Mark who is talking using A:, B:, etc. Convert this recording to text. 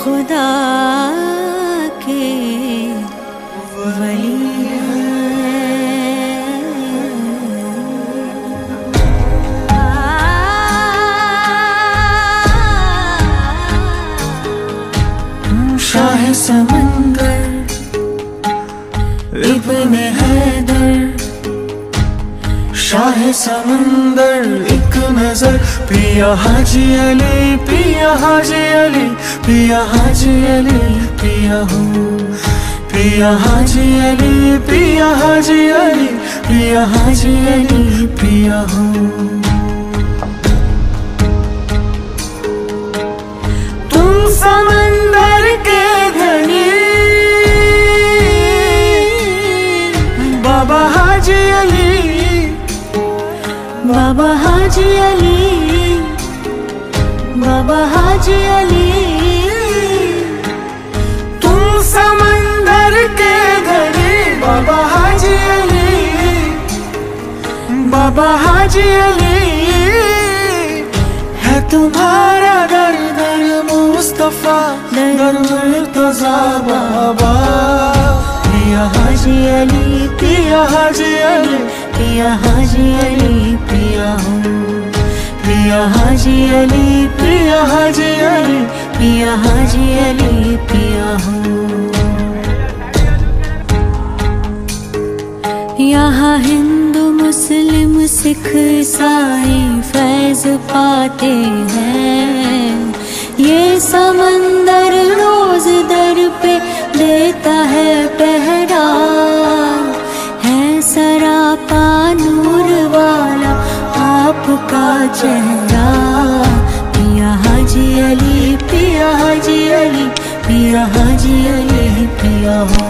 A: खुदा के वली।
B: शाह समंदर इब्ने हैदर शाह समंदर नज़र, पिया हाजी अली, पिया हाजी अली, पिया हाजी अली, पिया हो। पिया हाजी अली, पिया हाजी अली, पिया हाजी अली, पिया हो। के धनी। बाबा हाजी
A: बाबा अली, बाबा हाजी अली।
B: तुम समंदर के धनी बाबा हाजी अली, बाबा हाजी अली। है तुम्हारा दर दर मुस्तफ़ा दर मुर्तजा बाबा। पिया हाजी अली, पिया हाजी अली,
A: पिया हाजी अली,
B: पिया हो पिया हाजी अली, पिया हाजी अली,
A: पिया हाजी अली, पिया यहाँ हिंदू मुस्लिम सिख ईसाई फैज पाते हैं। आपका चेहरा पिया हाजी अली पिया हाजी अली पिया हाजी अली पिया हो।